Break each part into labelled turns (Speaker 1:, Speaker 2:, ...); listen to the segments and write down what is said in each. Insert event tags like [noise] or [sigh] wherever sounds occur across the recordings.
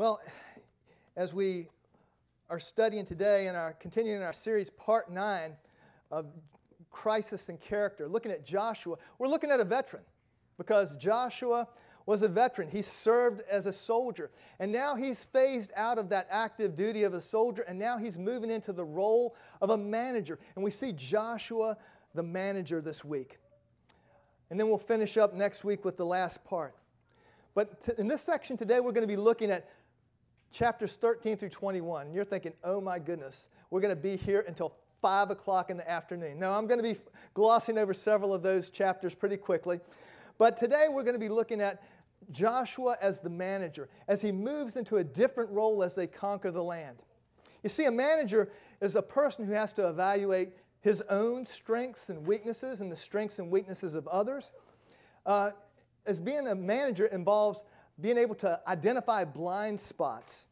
Speaker 1: Well, as we are studying today and are continuing our series, part nine of crisis and character, looking at Joshua, we're looking at a veteran because Joshua was a veteran. He served as a soldier. And now he's phased out of that active duty of a soldier, and now he's moving into the role of a manager. And we see Joshua, the manager, this week. And then we'll finish up next week with the last part. But in this section today, we're going to be looking at chapters 13 through 21. And you're thinking, oh my goodness, we're going to be here until 5 o'clock in the afternoon. Now, I'm going to be glossing over several of those chapters pretty quickly. But today we're going to be looking at Joshua as the manager, as he moves into a different role as they conquer the land. You see, a manager is a person who has to evaluate his own strengths and weaknesses and the strengths and weaknesses of others. Uh, as being a manager involves being able to identify blind spots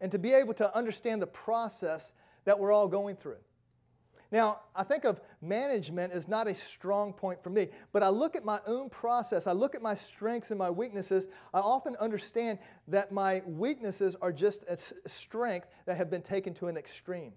Speaker 1: and to be able to understand the process that we're all going through. Now, I think of management as not a strong point for me, but I look at my own process, I look at my strengths and my weaknesses. I often understand that my weaknesses are just a strength that have been taken to an extreme.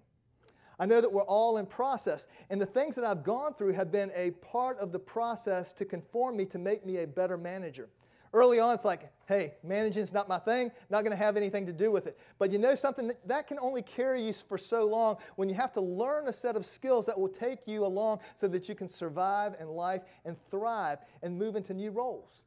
Speaker 1: I know that we're all in process, and the things that I've gone through have been a part of the process to conform me to make me a better manager. Early on, it's like, hey, managing's not my thing, not going to have anything to do with it. But you know something? That can only carry you for so long when you have to learn a set of skills that will take you along so that you can survive in life and thrive and move into new roles.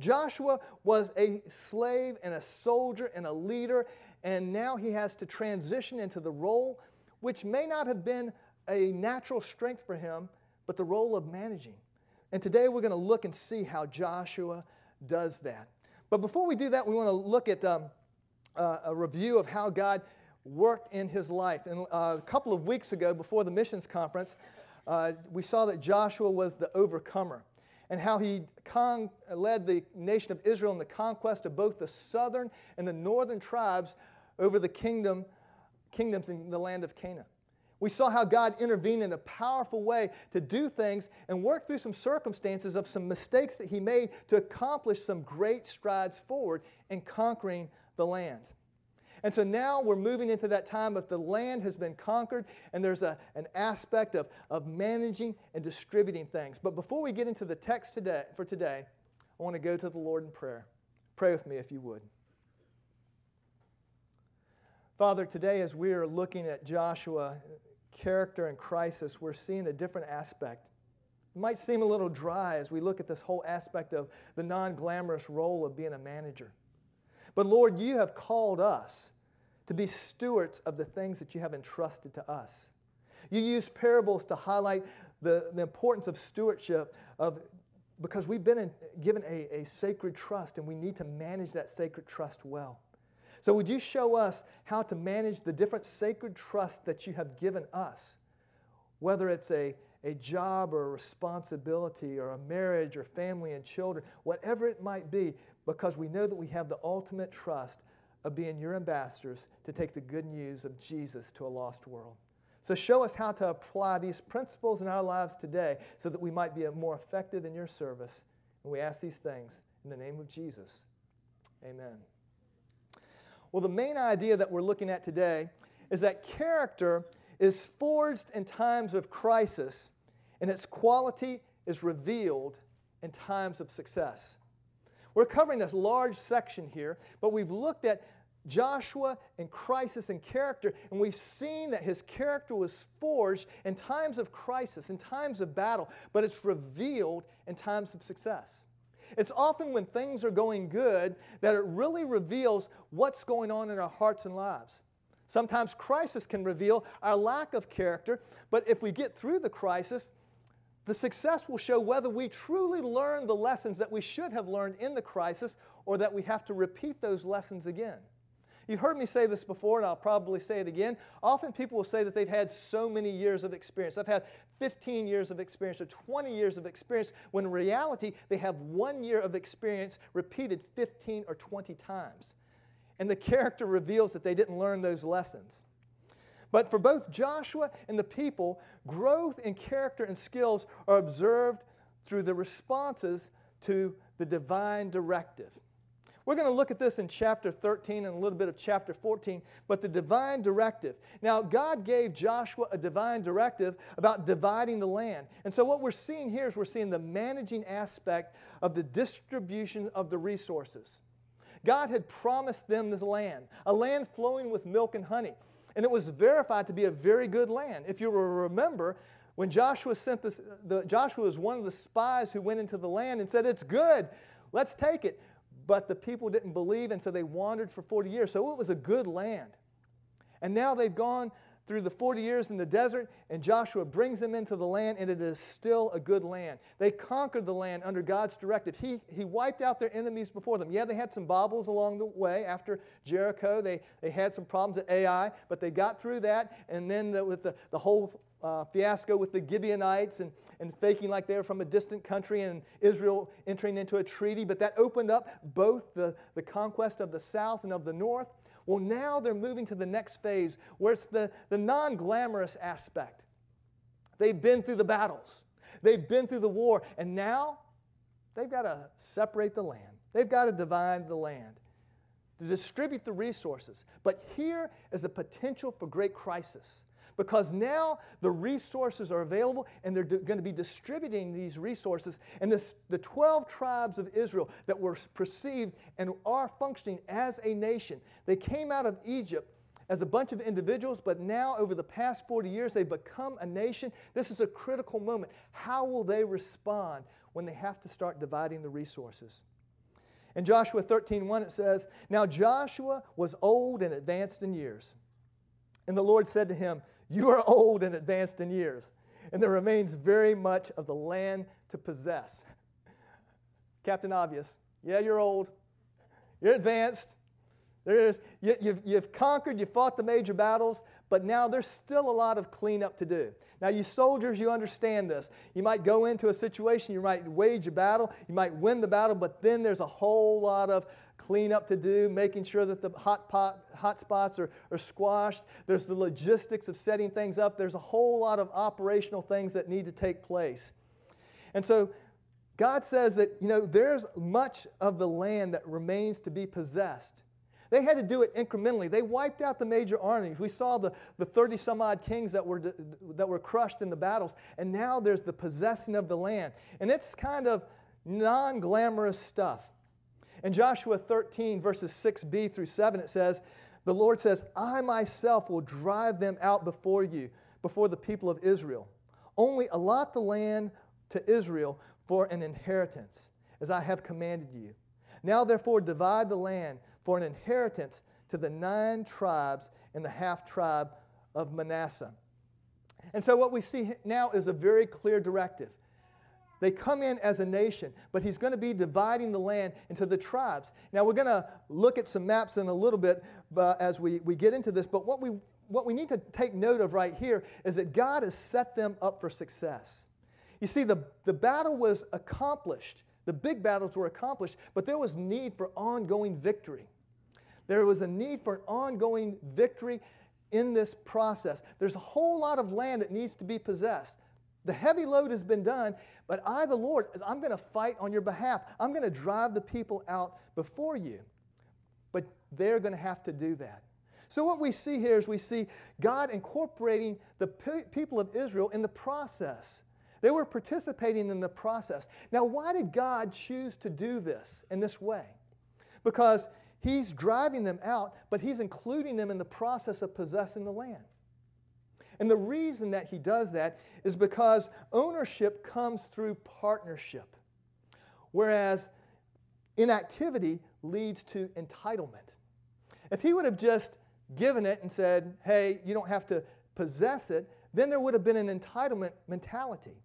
Speaker 1: Joshua was a slave and a soldier and a leader, and now he has to transition into the role which may not have been a natural strength for him, but the role of managing. And today we're going to look and see how Joshua does that. But before we do that, we want to look at um, uh, a review of how God worked in his life. And uh, a couple of weeks ago, before the missions conference, uh, we saw that Joshua was the overcomer and how he con- led the nation of Israel in the conquest of both the southern and the northern tribes over the kingdom, kingdoms in the land of Canaan. We saw how God intervened in a powerful way to do things and work through some circumstances of some mistakes that He made to accomplish some great strides forward in conquering the land. And so now we're moving into that time of the land has been conquered, and there's a, an aspect of, of managing and distributing things. But before we get into the text today, for today, I want to go to the Lord in prayer. Pray with me if you would. Father, today as we are looking at Joshua, character and crisis, we're seeing a different aspect. It might seem a little dry as we look at this whole aspect of the non glamorous role of being a manager. But Lord, you have called us to be stewards of the things that you have entrusted to us. You use parables to highlight the, the importance of stewardship of because we've been in, given a, a sacred trust and we need to manage that sacred trust well. So, would you show us how to manage the different sacred trusts that you have given us? Whether it's a, a job or a responsibility or a marriage or family and children, whatever it might be, because we know that we have the ultimate trust of being your ambassadors to take the good news of Jesus to a lost world. So, show us how to apply these principles in our lives today so that we might be more effective in your service. And we ask these things in the name of Jesus. Amen. Well, the main idea that we're looking at today is that character is forged in times of crisis, and its quality is revealed in times of success. We're covering this large section here, but we've looked at Joshua and crisis and character, and we've seen that his character was forged in times of crisis, in times of battle, but it's revealed in times of success. It's often when things are going good that it really reveals what's going on in our hearts and lives. Sometimes crisis can reveal our lack of character, but if we get through the crisis, the success will show whether we truly learned the lessons that we should have learned in the crisis or that we have to repeat those lessons again. You've heard me say this before, and I'll probably say it again. Often people will say that they've had so many years of experience. I've had 15 years of experience or 20 years of experience, when in reality, they have one year of experience repeated 15 or 20 times. And the character reveals that they didn't learn those lessons. But for both Joshua and the people, growth in character and skills are observed through the responses to the divine directive. We're going to look at this in chapter 13 and a little bit of chapter 14, but the divine directive. Now, God gave Joshua a divine directive about dividing the land. And so, what we're seeing here is we're seeing the managing aspect of the distribution of the resources. God had promised them this land, a land flowing with milk and honey. And it was verified to be a very good land. If you remember, when Joshua sent this, the, Joshua was one of the spies who went into the land and said, It's good, let's take it. But the people didn't believe, and so they wandered for 40 years. So it was a good land. And now they've gone through the 40 years in the desert, and Joshua brings them into the land, and it is still a good land. They conquered the land under God's directive. He, he wiped out their enemies before them. Yeah, they had some bobbles along the way after Jericho. They, they had some problems at Ai, but they got through that, and then the, with the, the whole uh, fiasco with the Gibeonites and, and faking like they were from a distant country and Israel entering into a treaty, but that opened up both the, the conquest of the south and of the north. Well, now they're moving to the next phase where it's the, the non glamorous aspect. They've been through the battles, they've been through the war, and now they've got to separate the land. They've got to divide the land, to distribute the resources. But here is a potential for great crisis because now the resources are available and they're going to be distributing these resources. And this, the 12 tribes of Israel that were perceived and are functioning as a nation, they came out of Egypt as a bunch of individuals, but now over the past 40 years, they've become a nation. This is a critical moment. How will they respond when they have to start dividing the resources? In Joshua 13:1 it says, Now Joshua was old and advanced in years. And the Lord said to him, you are old and advanced in years, and there remains very much of the land to possess. Captain Obvious, yeah, you're old, you're advanced. There's, you, you've, you've conquered, you fought the major battles, but now there's still a lot of cleanup to do. Now, you soldiers, you understand this. You might go into a situation, you might wage a battle, you might win the battle, but then there's a whole lot of cleanup to do, making sure that the hot, pot, hot spots are, are squashed. There's the logistics of setting things up. There's a whole lot of operational things that need to take place. And so God says that, you know, there's much of the land that remains to be possessed. They had to do it incrementally. They wiped out the major armies. We saw the, the 30 some odd kings that were, that were crushed in the battles. And now there's the possessing of the land. And it's kind of non glamorous stuff. In Joshua 13, verses 6b through 7, it says, The Lord says, I myself will drive them out before you, before the people of Israel. Only allot the land to Israel for an inheritance, as I have commanded you. Now, therefore, divide the land for an inheritance to the nine tribes and the half tribe of Manasseh. And so, what we see now is a very clear directive. They come in as a nation, but he's going to be dividing the land into the tribes. Now, we're going to look at some maps in a little bit uh, as we, we get into this, but what we, what we need to take note of right here is that God has set them up for success. You see, the, the battle was accomplished, the big battles were accomplished, but there was need for ongoing victory. There was a need for an ongoing victory in this process. There's a whole lot of land that needs to be possessed. The heavy load has been done, but I, the Lord, I'm going to fight on your behalf. I'm going to drive the people out before you. But they're going to have to do that. So, what we see here is we see God incorporating the pe- people of Israel in the process. They were participating in the process. Now, why did God choose to do this in this way? Because He's driving them out, but He's including them in the process of possessing the land. And the reason that he does that is because ownership comes through partnership, whereas inactivity leads to entitlement. If he would have just given it and said, hey, you don't have to possess it, then there would have been an entitlement mentality.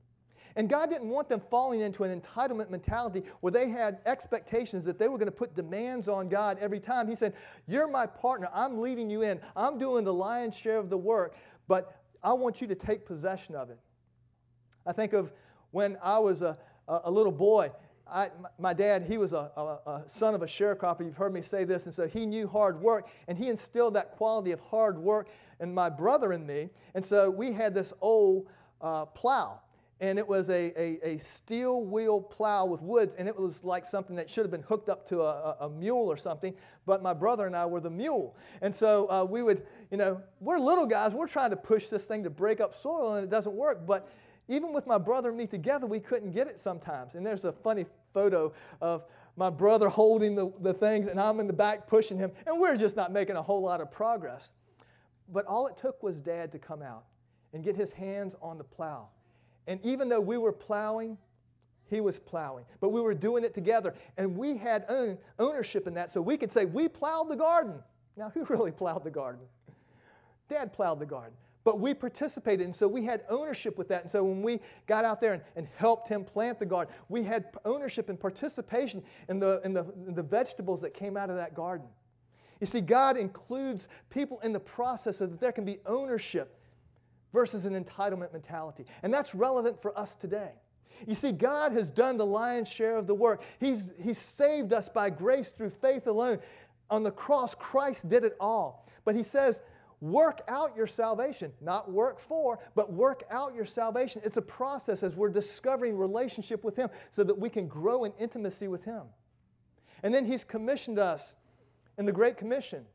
Speaker 1: And God didn't want them falling into an entitlement mentality where they had expectations that they were going to put demands on God every time. He said, You're my partner. I'm leading you in. I'm doing the lion's share of the work, but I want you to take possession of it. I think of when I was a, a, little boy. I, my dad, he was a, a, a, son of a sharecropper. You've heard me say this. And so he knew hard work, and he instilled that quality of hard work in my brother and me. And so we had this old uh, plow. And it was a, a, a, steel wheel plow with woods, and it was like something that should have been hooked up to a, a, mule or something. But my brother and I were the mule. And so uh, we would, you know, we're little guys, we're trying to push this thing to break up soil, and it doesn't work. But even with my brother and me together, we couldn't get it sometimes. And there's a funny photo of my brother holding the, the things, and I'm in the back pushing him, and we're just not making a whole lot of progress. But all it took was dad to come out and get his hands on the plow and even though we were plowing, he was plowing. But we were doing it together. And we had own, ownership in that. So we could say, we plowed the garden. Now, who [laughs] really plowed the garden? Dad plowed the garden. But we participated, and so we had ownership with that. And so when we got out there and, and helped him plant the garden, we had ownership and participation in the, in, the, in the vegetables that came out of that garden. You see, God includes people in the process so that there can be ownership versus an entitlement mentality. And that's relevant for us today. You see, God has done the lion's share of the work. He's, he's saved us by grace through faith alone. On the cross, Christ did it all. But He says, work out your salvation. Not work for, but work out your salvation. It's a process as we're discovering relationship with Him so that we can grow in intimacy with Him. And then He's commissioned us in the Great Commission,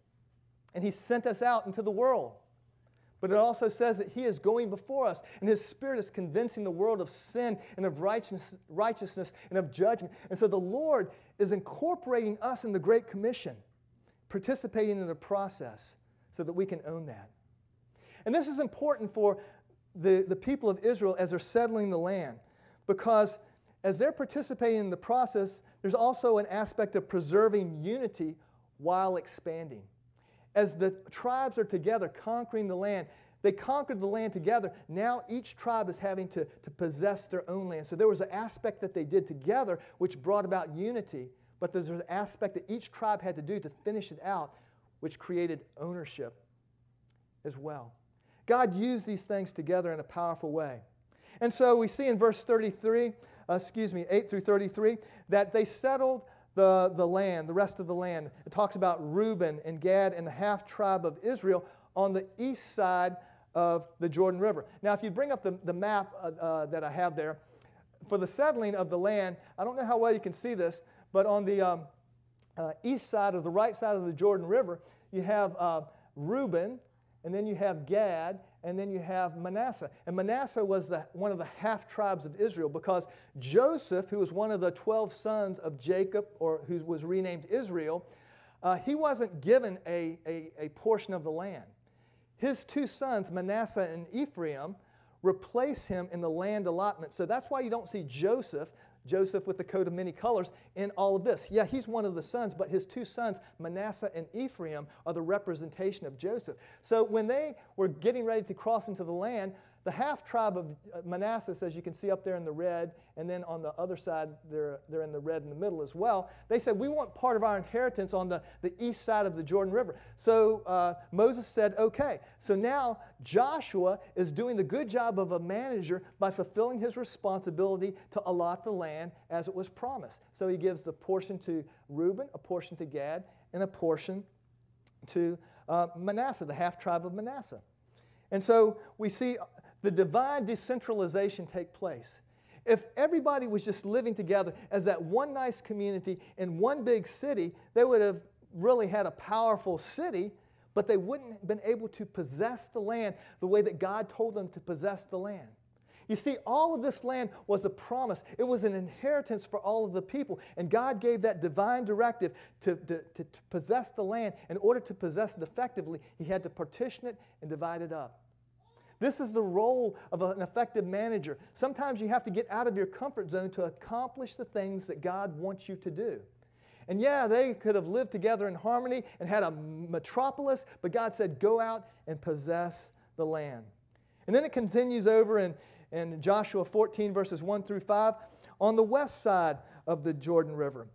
Speaker 1: and He sent us out into the world. But it also says that He is going before us, and His Spirit is convincing the world of sin and of righteousness righteousness and of judgment. And so the Lord is incorporating us in the Great Commission, participating in the process so that we can own that. And this is important for the, the people of Israel as they're settling the land, because as they're participating in the process, there's also an aspect of preserving unity while expanding as the tribes are together conquering the land, they conquered the land together. Now each tribe is having to, to possess their own land. So there was an aspect that they did together which brought about unity, but there's an aspect that each tribe had to do to finish it out, which created ownership as well. God used these things together in a powerful way. And so we see in verse 33, uh, excuse me, 8 through 33, that they settled the, the land, the rest of the land. It talks about Reuben and Gad and the half tribe of Israel on the east side of the Jordan River. Now, if you bring up the, the map uh, uh, that I have there, for the settling of the land, I don't know how well you can see this, but on the um, uh, east side of the right side of the Jordan River, you have uh, Reuben, and then you have Gad, and then you have Manasseh. And Manasseh was the, one of the half tribes of Israel because Joseph, who was one of the 12 sons of Jacob, or who was renamed Israel, uh, he wasn't given a, a, a portion of the land. His two sons, Manasseh and Ephraim, replace him in the land allotment. So that's why you don't see Joseph Joseph with the coat of many colors in all of this. Yeah, he's one of the sons, but his two sons, Manasseh and Ephraim, are the representation of Joseph. So when they were getting ready to cross into the land, the half tribe of uh, Manasseh, as you can see up there in the red, and then on the other side, they're, they're in the red in the middle as well. They said, We want part of our inheritance on the, the east side of the Jordan River. So uh, Moses said, Okay. So now Joshua is doing the good job of a manager by fulfilling his responsibility to allot the land as it was promised. So he gives the portion to Reuben, a portion to Gad, and a portion to uh, Manasseh, the half tribe of Manasseh. And so we see the divine decentralization take place. If everybody was just living together as that one nice community in one big city, they would have really had a powerful city, but they wouldn't have been able to possess the land the way that God told them to possess the land. You see, all of this land was a promise. It was an inheritance for all of the people. And God gave that divine directive to, to, to, to possess the land. In order to possess it effectively, He had to partition it and divide it up. This is the role of an effective manager. Sometimes you have to get out of your comfort zone to accomplish the things that God wants you to do. And yeah, they could have lived together in harmony and had a metropolis, but God said, go out and possess the land. And then it continues over in, in Joshua 14, verses 1 through 5, on the west side of the Jordan River,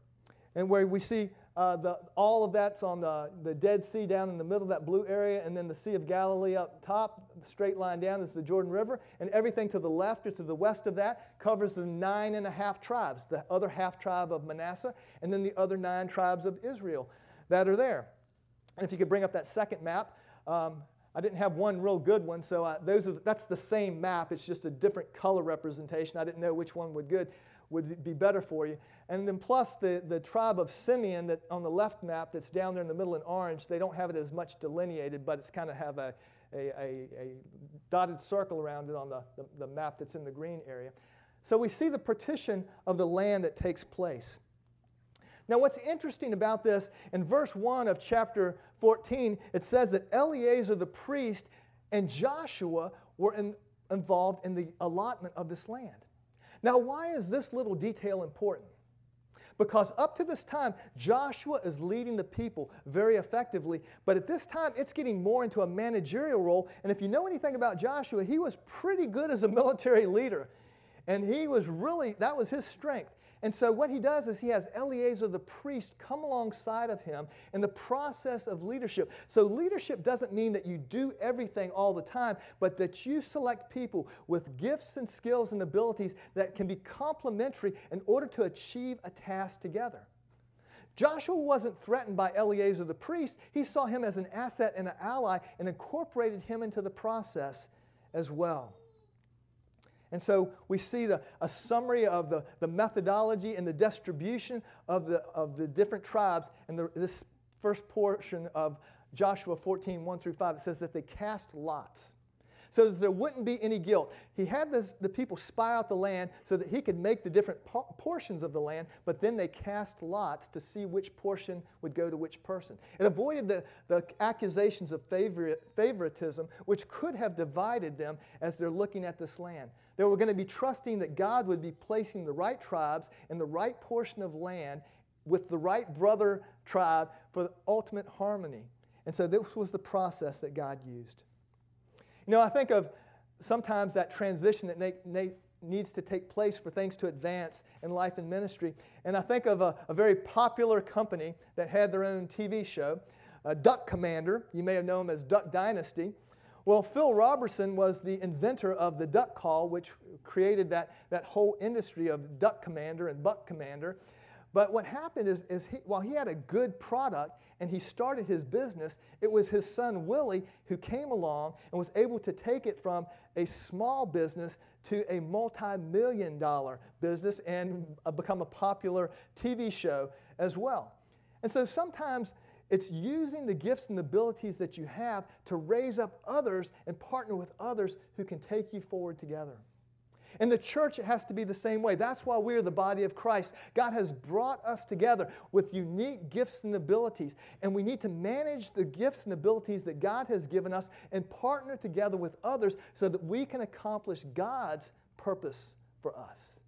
Speaker 1: and where we see uh, the, all of that's on the, the Dead Sea down in the middle of that blue area, and then the Sea of Galilee up top. Straight line down is the Jordan River, and everything to the left or to the west of that covers the nine and a half tribes, the other half tribe of Manasseh, and then the other nine tribes of Israel that are there. And if you could bring up that second map, um, I didn't have one real good one, so I, those are, that's the same map. It's just a different color representation. I didn't know which one would good would be better for you. And then plus the, the tribe of Simeon that on the left map that's down there in the middle in orange, they don't have it as much delineated, but it's kind of have a, a, a, a, dotted circle around it on the, the, the map that's in the green area. So we see the partition of the land that takes place. Now, what's interesting about this, in verse 1 of chapter 14, it says that Eleazar the priest and Joshua were in, involved in the allotment of this land. Now, why is this little detail important? Because up to this time, Joshua is leading the people very effectively, but at this time, it's getting more into a managerial role. And if you know anything about Joshua, he was pretty good as a [laughs] military leader. And he was really, that was his strength. And so what he does is he has Eleazar the priest come alongside of him in the process of leadership. So leadership doesn't mean that you do everything all the time, but that you select people with gifts and skills and abilities that can be complementary in order to achieve a task together. Joshua wasn't threatened by Eleazar the priest. He saw him as an asset and an ally and incorporated him into the process as well. And so we see the, a summary of the, the methodology and the distribution of the, of the different tribes in the, this first portion of Joshua 14, 1 through 5. It says that they cast lots so that there wouldn't be any guilt. He had this, the people spy out the land so that he could make the different portions of the land, but then they cast lots to see which portion would go to which person. It avoided the, the accusations of favor, favoritism, which could have divided them as they're looking at this land. They were going to be trusting that God would be placing the right tribes in the right portion of land with the right brother tribe for ultimate harmony. And so this was the process that God used. You know, I think of sometimes that transition that Nate needs to take place for things to advance in life and ministry. And I think of a, a very popular company that had their own TV show, uh, Duck Commander. You may have known them as Duck Dynasty. Well, Phil Robertson was the inventor of the duck call, which created that, that whole industry of Duck Commander and Buck Commander. But what happened is, is he, while he had a good product and he started his business, it was his son Willie who came along and was able to take it from a small business to a multi million dollar business and uh, become a popular TV show as well. And so sometimes it's using the gifts and abilities that you have to raise up others and partner with others who can take you forward together. In the church, has to be the same way. That's why we're the body of Christ. God has brought us together with unique gifts and abilities, and we need to manage the gifts and abilities that God has given us and partner together with others so that we can accomplish God's purpose for us.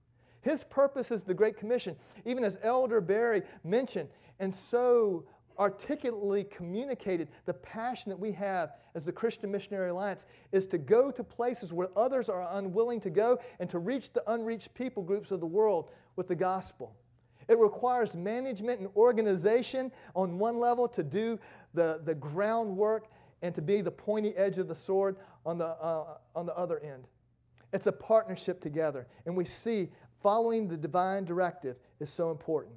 Speaker 1: His purpose is the Great Commission, even as Elder Barry mentioned, and so articulately communicated the passion that we have as the Christian Missionary Alliance is to go to places where others are unwilling to go and to reach the unreached people groups of the world with the gospel. It requires management and organization on one level to do the, the groundwork and to be the pointy edge of the sword on the, uh, on the other end. It's a partnership together. And we see following the divine directive is so important.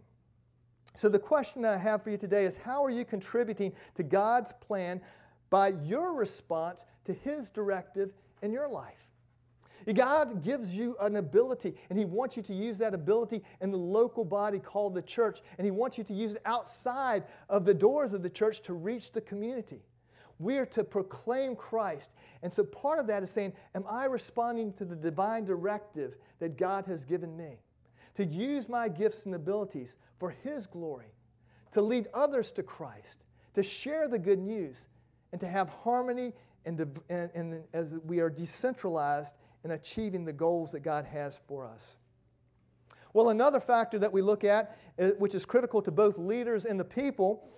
Speaker 1: So, the question that I have for you today is how are you contributing to God's plan by your response to His directive in your life? God gives you an ability, and He wants you to use that ability in the local body called the church, and He wants you to use it outside of the doors of the church to reach the community. We are to proclaim Christ. And so part of that is saying, Am I responding to the divine directive that God has given me? To use my gifts and abilities for His glory, to lead others to Christ, to share the good news, and to have harmony and, and, and as we are decentralized in achieving the goals that God has for us. Well, another factor that we look at, uh, which is critical to both leaders and the people,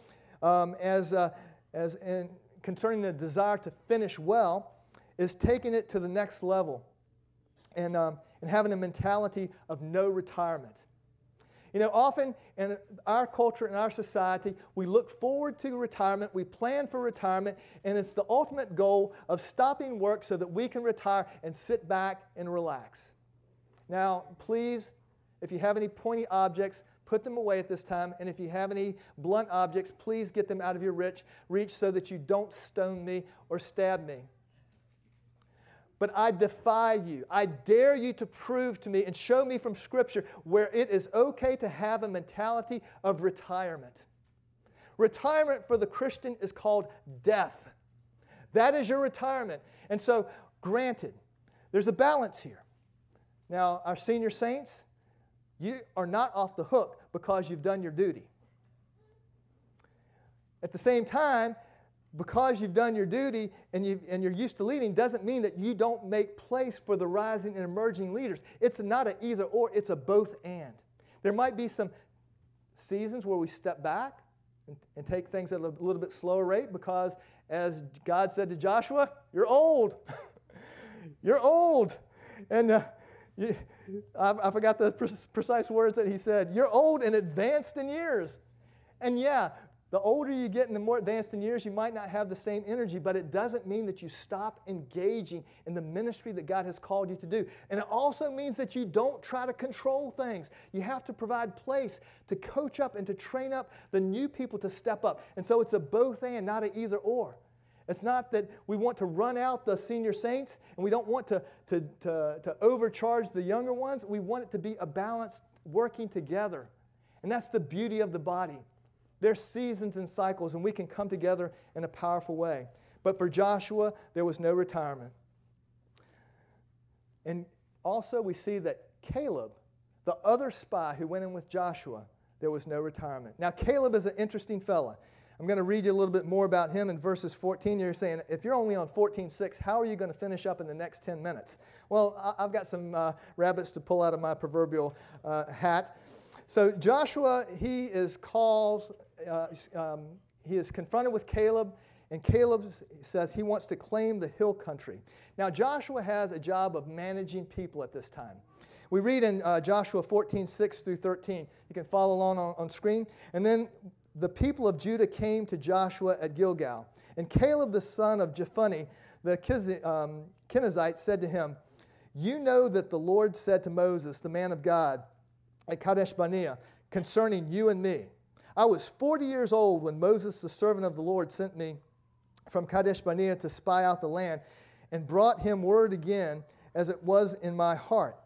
Speaker 1: um, as, uh, as in, concerning the desire to finish well, is taking it to the next level and, um, and having a mentality of no retirement. You know, often in our culture, in our society, we look forward to retirement, we plan for retirement, and it's the ultimate goal of stopping work so that we can retire and sit back and relax. Now, please, if you have any pointy objects, put them away at this time. And if you have any blunt objects, please get them out of your reach, reach so that you don't stone me or stab me. But I defy you. I dare you to prove to me and show me from Scripture where it is okay to have a mentality of retirement. Retirement for the Christian is called death. That is your retirement. And so, granted, there's a balance here. Now, our senior saints, you are not off the hook because you've done your duty. At the same time, because you've done your duty and, you, and you're used to leading doesn't mean that you don't make place for the rising and emerging leaders. It's not an either or, it's a both and. There might be some seasons where we step back and, and take things at a little bit slower rate because, as God said to Joshua, you're old. [laughs] you're old. And uh, you, I, I, forgot the pre- precise words that he said. You're old and advanced in years. And yeah, the older you get and the more advanced in years, you might not have the same energy, but it doesn't mean that you stop engaging in the ministry that God has called you to do. And it also means that you don't try to control things. You have to provide place to coach up and to train up the new people to step up. And so it's a both and, not an either or. It's not that we want to run out the senior saints and we don't want to, to, to, to overcharge the younger ones. We want it to be a balanced working together. And that's the beauty of the body. There's seasons and cycles, and we can come together in a powerful way. But for Joshua, there was no retirement. And also, we see that Caleb, the other spy who went in with Joshua, there was no retirement. Now, Caleb is an interesting fella. I'm going to read you a little bit more about him in verses 14. You're saying, if you're only on 14.6, how are you going to finish up in the next 10 minutes? Well, I've got some uh, rabbits to pull out of my proverbial uh, hat. So Joshua, he is called uh, um, he is confronted with Caleb, and Caleb says he wants to claim the hill country. Now, Joshua has a job of managing people at this time. We read in uh, Joshua 14, 6 through 13. You can follow along on, on screen. And then the people of Judah came to Joshua at Gilgal. And Caleb, the son of Jephunneh, the Kiz, um, Kenizzite, said to him, You know that the Lord said to Moses, the man of God, at Kadesh Barnea, concerning you and me. I was 40 years old when Moses, the servant of the Lord, sent me from Kadesh Barnea to spy out the land and brought him word again as it was in my heart.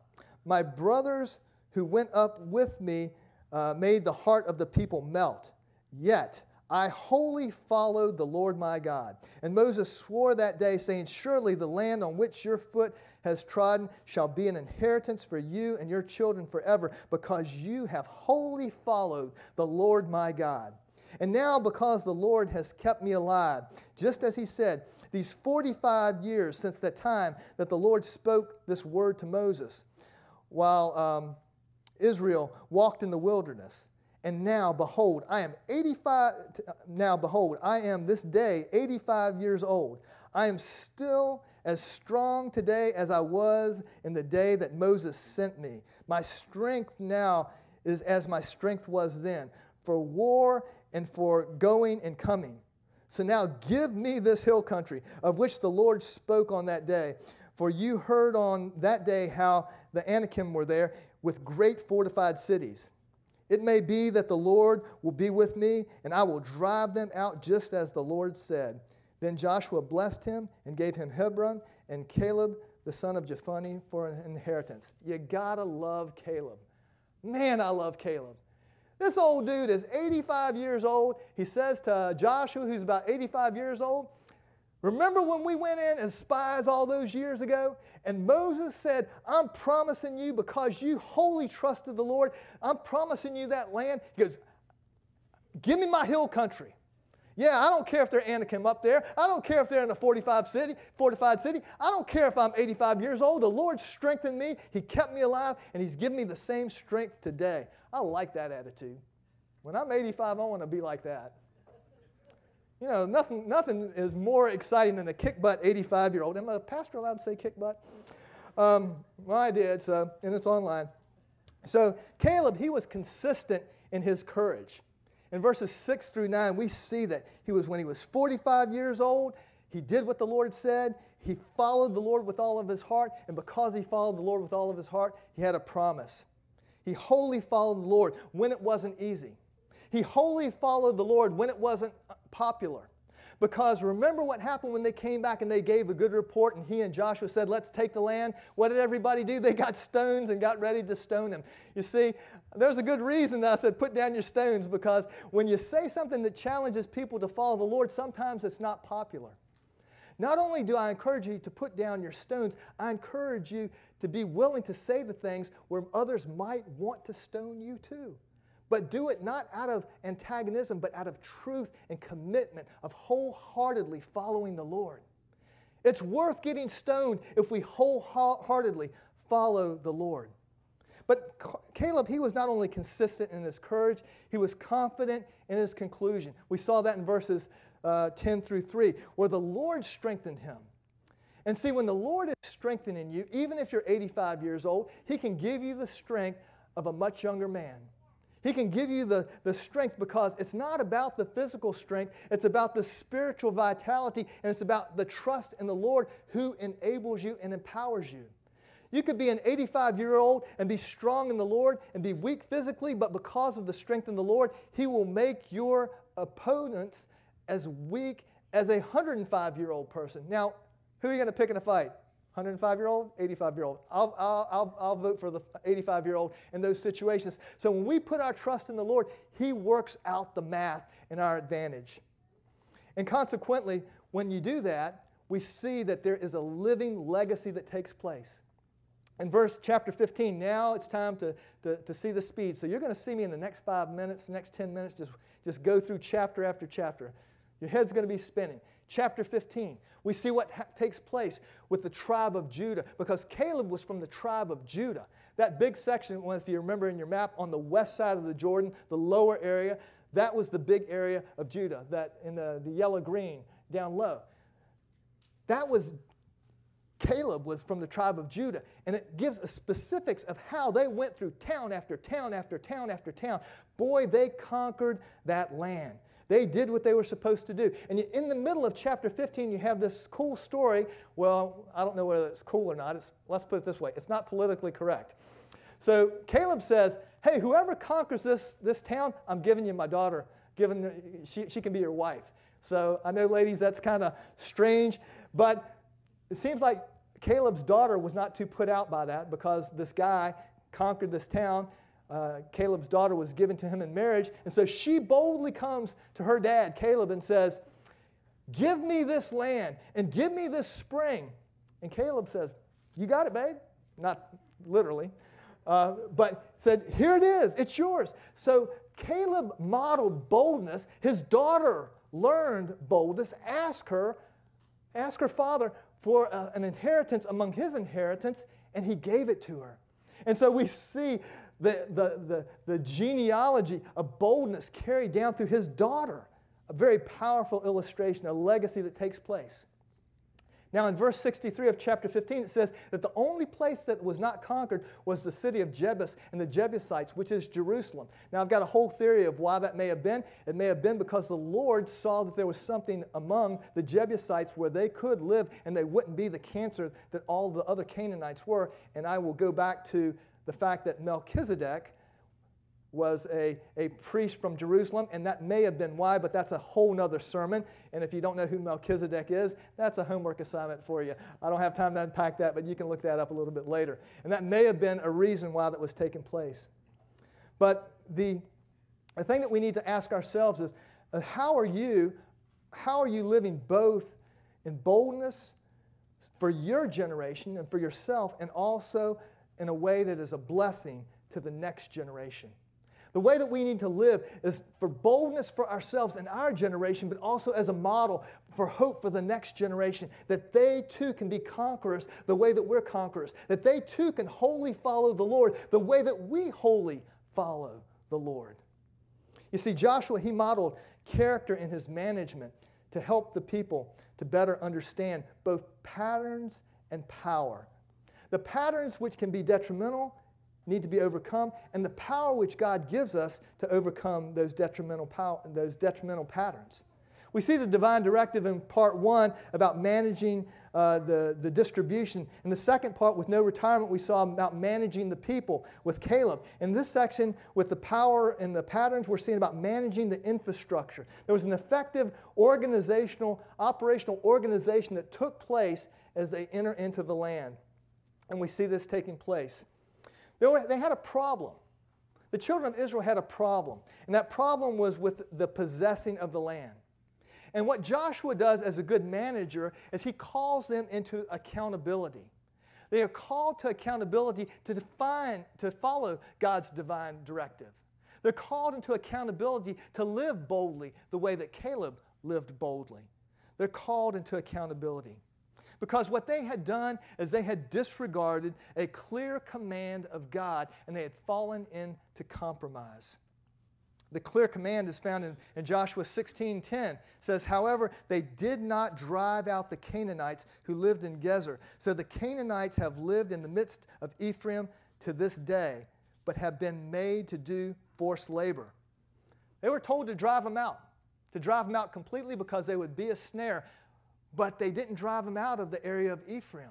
Speaker 1: My brothers who went up with me uh, made the heart of the people melt. Yet I wholly followed the Lord my God. And Moses swore that day, saying, Surely the land on which your foot has trodden shall be an inheritance for you and your children forever, because you have wholly followed the Lord my God. And now, because the Lord has kept me alive, just as he said, these 45 years since the time that the Lord spoke this word to Moses, while um, Israel walked in the wilderness. And now, behold, I am 85. Uh, now, behold, I am this day 85 years old. I am still as strong today as I was in the day that Moses sent me. My strength now is as my strength was then, for war and for going and coming. So now give me this hill country of which the Lord spoke on that day. For you heard on that day how the Anakim were there with great fortified cities. It may be that the Lord will be with me, and I will drive them out just as the Lord said. Then Joshua blessed him and gave him Hebron and Caleb, the son of Jephunneh, for an inheritance. You gotta love Caleb. Man, I love Caleb. This old dude is 85 years old. He says to Joshua, who's about 85 years old, Remember when we went in as spies all those years ago? And Moses said, I'm promising you because you wholly trusted the Lord, I'm promising you that land. He goes, Give me my hill country. Yeah, I don't care if they're Anakim up there. I don't care if they're in a 45 city, fortified city. I don't care if I'm 85 years old. The Lord strengthened me. He kept me alive, and He's given me the same strength today. I like that attitude. When I'm 85, I want to be like that. You know, nothing, nothing is more exciting than a kick butt 85 year old. Am a pastor allowed to say kick butt? Um, well, I did, so, and it's online. So Caleb, he was consistent in his courage. In verses 6 through 9, we see that he was, when he was 45 years old, he did what the Lord said. He followed the Lord with all of his heart. And because he followed the Lord with all of his heart, he had a promise. He wholly followed the Lord when it wasn't easy. He wholly followed the Lord when it wasn't popular. Because remember what happened when they came back and they gave a good report, and he and Joshua said, Let's take the land. What did everybody do? They got stones and got ready to stone him. You see, there's a good reason that I said, Put down your stones, because when you say something that challenges people to follow the Lord, sometimes it's not popular. Not only do I encourage you to put down your stones, I encourage you to be willing to say the things where others might want to stone you too. But do it not out of antagonism, but out of truth and commitment of wholeheartedly following the Lord. It's worth getting stoned if we wholeheartedly follow the Lord. But Caleb, he was not only consistent in his courage, he was confident in his conclusion. We saw that in verses uh, 10 through 3, where the Lord strengthened him. And see, when the Lord is strengthening you, even if you're 85 years old, he can give you the strength of a much younger man. He can give you the, the strength because it's not about the physical strength, it's about the spiritual vitality, and it's about the trust in the Lord who enables you and empowers you. You could be an 85 year old and be strong in the Lord and be weak physically, but because of the strength in the Lord, He will make your opponents as weak as a 105 year old person. Now, who are you going to pick in a fight? 105 year old, 85 year old. I'll, I'll, I'll, I'll vote for the 85 year old in those situations. So when we put our trust in the Lord, He works out the math in our advantage. And consequently, when you do that, we see that there is a living legacy that takes place. In verse chapter 15, now it's time to, to, to see the speed. So you're going to see me in the next five minutes, next 10 minutes, just, just go through chapter after chapter. Your head's going to be spinning. Chapter 15, we see what ha- takes place with the tribe of Judah because Caleb was from the tribe of Judah. That big section, well, if you remember in your map, on the west side of the Jordan, the lower area, that was the big area of Judah, that in the, the yellow green down low. That was Caleb was from the tribe of Judah, and it gives us specifics of how they went through town after town after town after town. Boy, they conquered that land. They did what they were supposed to do. And in the middle of chapter 15, you have this cool story. Well, I don't know whether it's cool or not. It's, let's put it this way it's not politically correct. So Caleb says, Hey, whoever conquers this, this town, I'm giving you my daughter. Giving, she, she can be your wife. So I know, ladies, that's kind of strange, but it seems like Caleb's daughter was not too put out by that because this guy conquered this town uh, Caleb's daughter was given to him in marriage. And so she boldly comes to her dad, Caleb, and says, Give me this land and give me this spring. And Caleb says, You got it, babe. Not literally, uh, but said, Here it is, it's yours. So Caleb modeled boldness. His daughter learned boldness. Ask her, ask her father for uh, an inheritance among his inheritance, and he gave it to her. And so we see the, the, the, the genealogy of boldness carried down through his daughter. A very powerful illustration, a legacy that takes place. Now, in verse 63 of chapter 15, it says that the only place that was not conquered was the city of Jebus and the Jebusites, which is Jerusalem. Now, I've got a whole theory of why that may have been. It may have been because the Lord saw that there was something among the Jebusites where they could live and they wouldn't be the cancer that all the other Canaanites were. And I will go back to the fact that Melchizedek was a, a priest from Jerusalem, and that may have been why, but that's a whole nother sermon. And if you don't know who Melchizedek is, that's a homework assignment for you. I don't have time to unpack that, but you can look that up a little bit later. And that may have been a reason why that was taking place. But the, the thing that we need to ask ourselves is uh, how are you, how are you living both in boldness for your generation and for yourself, and also in a way that is a blessing to the next generation. The way that we need to live is for boldness for ourselves and our generation, but also as a model for hope for the next generation, that they too can be conquerors the way that we're conquerors, that they too can wholly follow the Lord the way that we wholly follow the Lord. You see, Joshua, he modeled character in his management to help the people to better understand both patterns and power the patterns which can be detrimental need to be overcome, and the power which God gives us to overcome those detrimental, those detrimental patterns. We see the divine directive in part one about managing uh, the, the distribution. In the second part, with no retirement, we saw about managing the people with Caleb. In this section, with the power and the patterns, we're seeing about managing the infrastructure. There was an effective organizational, operational organization that took place as they enter into the land. And we see this taking place. They, were, they had a problem. The children of Israel had a problem, and that problem was with the possessing of the land. And what Joshua does as a good manager is he calls them into accountability. They are called to accountability to define, to follow God's divine directive. They're called into accountability to live boldly the way that Caleb lived boldly. They're called into accountability. Because what they had done is they had disregarded a clear command of God and they had fallen into compromise. The clear command is found in, in Joshua 16:10. It says, however, they did not drive out the Canaanites who lived in Gezer. So the Canaanites have lived in the midst of Ephraim to this day, but have been made to do forced labor. They were told to drive them out, to drive them out completely because they would be a snare but they didn't drive them out of the area of Ephraim.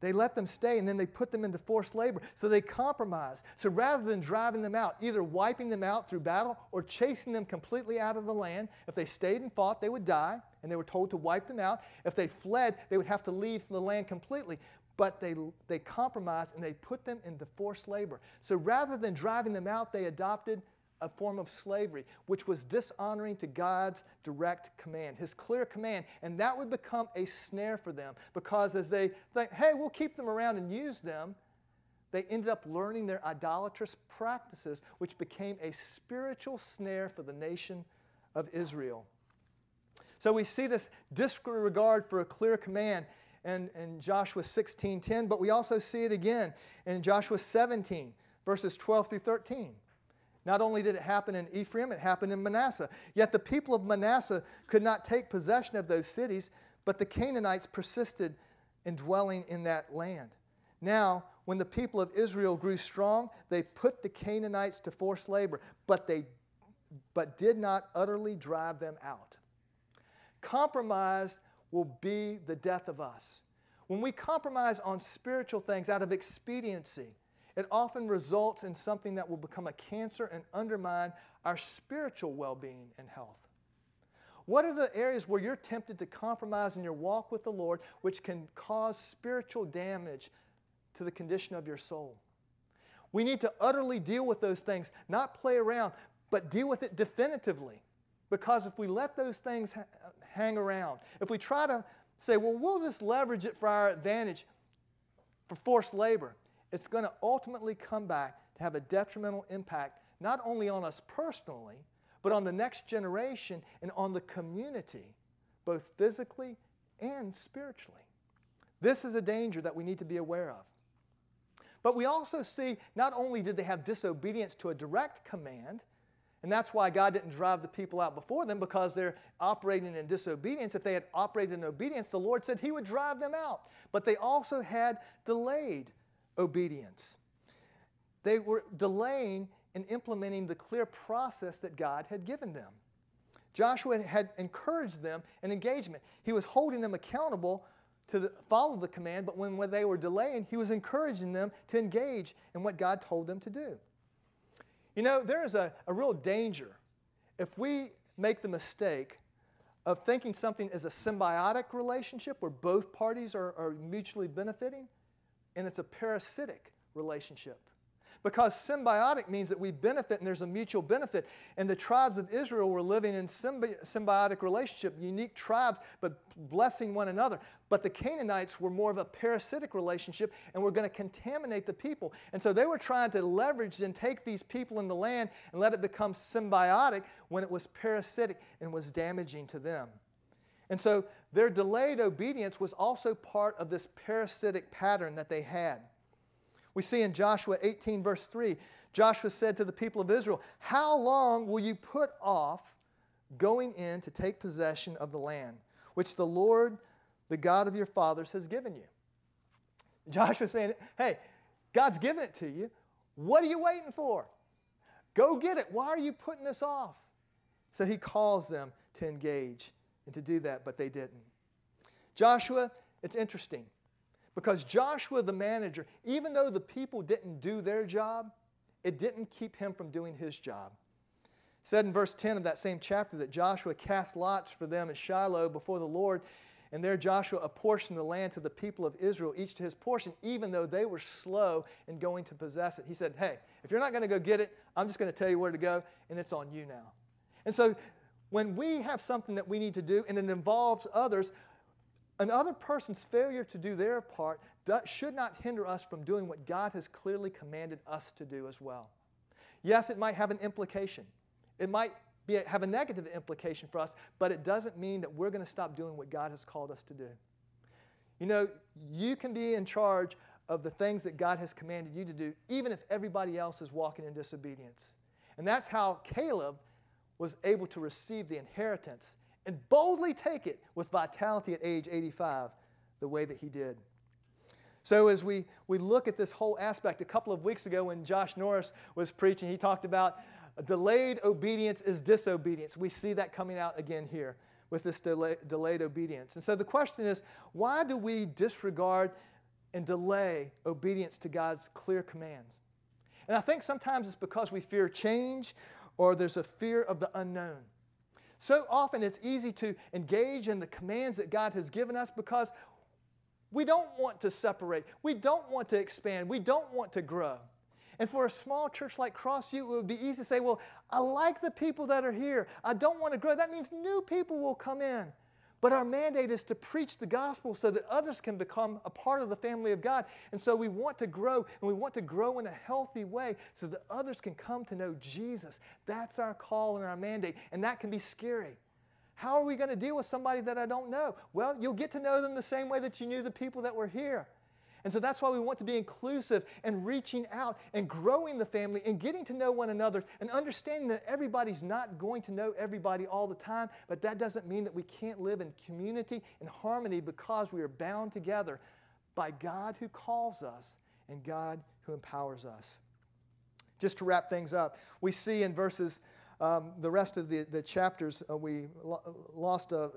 Speaker 1: They let them stay and then they put them into forced labor. So they compromised. So rather than driving them out, either wiping them out through battle or chasing them completely out of the land, if they stayed and fought, they would die, and they were told to wipe them out. If they fled, they would have to leave the land completely. But they, they compromised and they put them into forced labor. So rather than driving them out, they adopted a form of slavery, which was dishonoring to God's direct command, His clear command. And that would become a snare for them because as they think, hey, we'll keep them around and use them, they ended up learning their idolatrous practices, which became a spiritual snare for the nation of Israel. So we see this disregard for a clear command in, in Joshua 16:10, but we also see it again in Joshua 17, verses 12 through 13. Not only did it happen in Ephraim, it happened in Manasseh. Yet the people of Manasseh could not take possession of those cities, but the Canaanites persisted in dwelling in that land. Now, when the people of Israel grew strong, they put the Canaanites to forced labor, but they but did not utterly drive them out. Compromise will be the death of us. When we compromise on spiritual things out of expediency, it often results in something that will become a cancer and undermine our spiritual well being and health. What are the areas where you're tempted to compromise in your walk with the Lord, which can cause spiritual damage to the condition of your soul? We need to utterly deal with those things, not play around, but deal with it definitively. Because if we let those things ha- hang around, if we try to say, well, we'll just leverage it for our advantage for forced labor, it's going to ultimately come back to have a detrimental impact not only on us personally, but on the next generation and on the community, both physically and spiritually. This is a danger that we need to be aware of. But we also see not only did they have disobedience to a direct command, and that's why God didn't drive the people out before them because they're operating in disobedience. If they had operated in obedience, the Lord said He would drive them out. But they also had delayed obedience. They were delaying in implementing the clear process that God had given them. Joshua had encouraged them in engagement. He was holding them accountable to the, follow the command, but when, when they were delaying, he was encouraging them to engage in what God told them to do. You know, there is a, a real danger if we make the mistake of thinking something is a symbiotic relationship where both parties are, are mutually benefiting and it's a parasitic relationship. Because symbiotic means that we benefit and there's a mutual benefit. And the tribes of Israel were living in symbi- symbiotic relationship, unique tribes, but blessing one another. But the Canaanites were more of a parasitic relationship and were going to contaminate the people. And so they were trying to leverage and take these people in the land and let it become symbiotic when it was parasitic and was damaging to them. And so their delayed obedience was also part of this parasitic pattern that they had. We see in Joshua 18, verse 3, Joshua said to the people of Israel, How long will you put off going in to take possession of the land, which the Lord, the God of your fathers, has given you? Joshua saying, Hey, God's given it to you. What are you waiting for? Go get it. Why are you putting this off? So he calls them to engage and to do that, but they didn't. Joshua, it's interesting because Joshua, the manager, even though the people didn't do their job, it didn't keep him from doing his job. It said in verse 10 of that same chapter that Joshua cast lots for them at Shiloh before the Lord, and there Joshua apportioned the land to the people of Israel, each to his portion, even though they were slow in going to possess it. He said, Hey, if you're not going to go get it, I'm just going to tell you where to go, and it's on you now. And so when we have something that we need to do and it involves others, another person's failure to do their part should not hinder us from doing what God has clearly commanded us to do as well. Yes, it might have an implication. It might be, have a negative implication for us, but it doesn't mean that we're going to stop doing what God has called us to do. You know, you can be in charge of the things that God has commanded you to do, even if everybody else is walking in disobedience. And that's how Caleb was able to receive the inheritance and boldly take it with vitality at age 85, the way that he did. So, as we, we look at this whole aspect, a couple of weeks ago when Josh Norris was preaching, he talked about delayed obedience is disobedience. We see that coming out again here with this delay, delayed obedience. And so the question is why do we disregard and delay obedience to God's clear commands? And I think sometimes it's because we fear change or there's a fear of the unknown. So often it's easy to engage in the commands that God has given us because we don't want to separate, we don't want to expand, we don't want to grow. And for a small church like Crossview, it would be easy to say, well, I like the people that are here. I don't want to grow. That means new people will come in. But our mandate is to preach the gospel so that others can become a part of the family of God. And so we want to grow, and we want to grow in a healthy way so that others can come to know Jesus. That's our call and our mandate, and that can be scary. How are we going to deal with somebody that I don't know? Well, you'll get to know them the same way that you knew the people that were here. And so that's why we want to be inclusive and reaching out and growing the family and getting to know one another and understanding that everybody's not going to know everybody all the time, but that doesn't mean that we can't live in community and harmony because we are bound together by God who calls us and God who empowers us. Just to wrap things up, we see in verses um, the rest of the, the chapters, uh, we lo- lost a uh,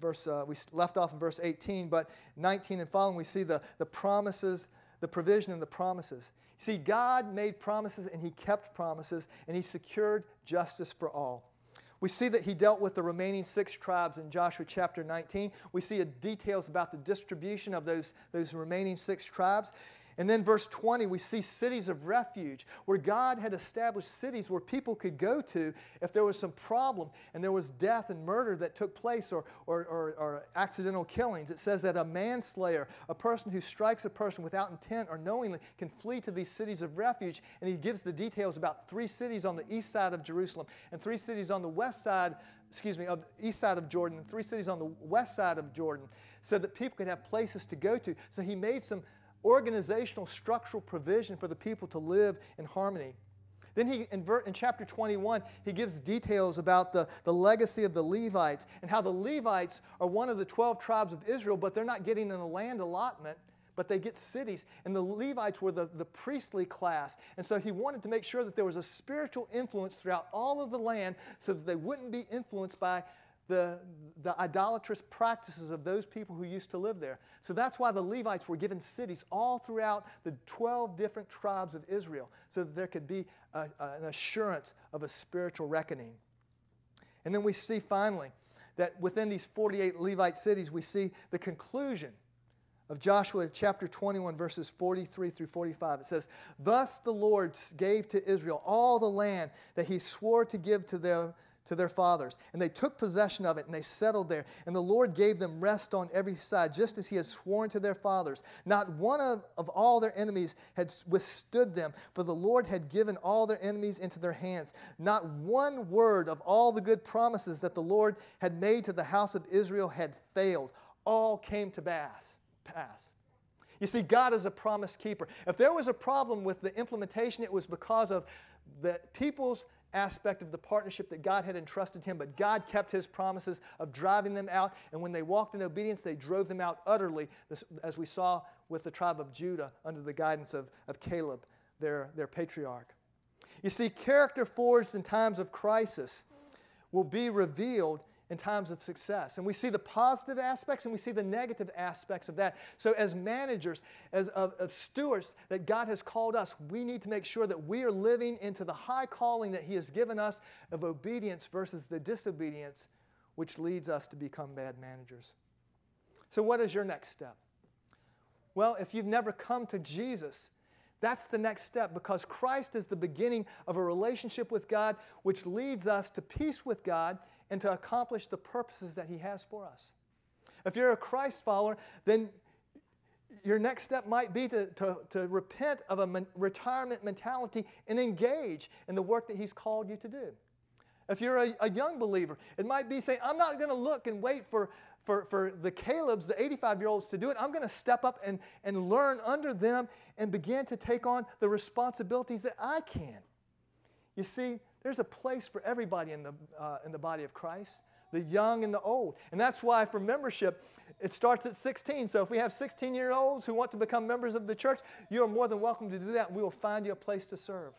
Speaker 1: verse, uh, we left off in verse 18, but 19 and following, we see the, the promises, the provision and the promises. See, God made promises and He kept promises and He secured justice for all. We see that he dealt with the remaining six tribes in Joshua chapter 19. We see details about the distribution of those, those remaining six tribes. And then, verse 20, we see cities of refuge, where God had established cities where people could go to if there was some problem and there was death and murder that took place or, or, or, or accidental killings. It says that a manslayer, a person who strikes a person without intent or knowingly, can flee to these cities of refuge. And he gives the details about three cities on the east side of Jerusalem and three cities on the west side, excuse me, of the east side of Jordan, and three cities on the west side of Jordan, so that people could have places to go to. So he made some organizational, structural provision for the people to live in harmony. Then he, in, in chapter 21, he gives details about the, the legacy of the Levites and how the Levites are one of the 12 tribes of Israel, but they're not getting a land allotment, but they get cities. And the Levites were the, the priestly class. And so he wanted to make sure that there was a spiritual influence throughout all of the land so that they wouldn't be influenced by the, the idolatrous practices of those people who used to live there. So that's why the Levites were given cities all throughout the 12 different tribes of Israel, so that there could be a, a, an assurance of a spiritual reckoning. And then we see finally that within these 48 Levite cities, we see the conclusion of Joshua chapter 21, verses 43 through 45. It says, Thus the Lord gave to Israel all the land that he swore to give to them to their fathers. And they took possession of it and they settled there. And the Lord gave them rest on every side, just as He had sworn to their fathers. Not one of, of all their enemies had withstood them, for the Lord had given all their enemies into their hands. Not one word of all the good promises that the Lord had made to the house of Israel had failed. All came to pass. pass. You see, God is a promise keeper. If there was a problem with the implementation, it was because of the people's aspect of the partnership that God had entrusted him, but God kept his promises of driving them out. And when they walked in obedience, they drove them out utterly, as we saw with the tribe of Judah under the guidance of, of Caleb, their, their patriarch. You see, character forged in times of crisis will be revealed in times of success. And we see the positive aspects and we see the negative aspects of that. So, as managers, as of, of, stewards that God has called us, we need to make sure that we are living into the high calling that He has given us of obedience versus the disobedience, which leads us to become bad managers. So, what is your next step? Well, if you've never come to Jesus, that's the next step because Christ is the beginning of a relationship with God, which leads us to peace with God and to accomplish the purposes that He has for us. If you're a Christ follower, then your next step might be to, to, to repent of a man, retirement mentality and engage in the work that He's called you to do. If you're a, a young believer, it might be saying, I'm not going to look and wait for, for, for the Calebs, the 85 year olds, to do it. I'm going to step up and, and learn under them and begin to take on the responsibilities that I can. You see, there's a place for everybody in the, uh, in the body of Christ, the young and the old. And that's why for membership, it starts at 16. So if we have 16 year olds who want to become members of the church, you are more than welcome to do that. We will find you a place to serve.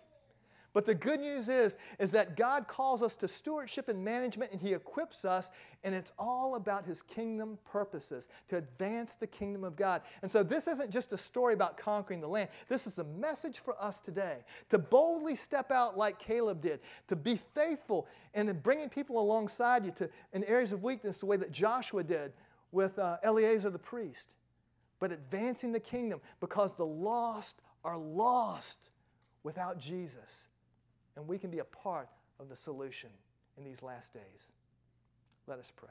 Speaker 1: But the good news is, is that God calls us to stewardship and management and He equips us, and it's all about His kingdom purposes to advance the kingdom of God. And so this isn't just a story about conquering the land. This is a message for us today to boldly step out like Caleb did, to be faithful and in bringing people alongside you to, in areas of weakness the way that Joshua did with uh, Eleazar the priest. But advancing the kingdom because the lost are lost without Jesus and we can be a part of the solution in these last days. Let us pray.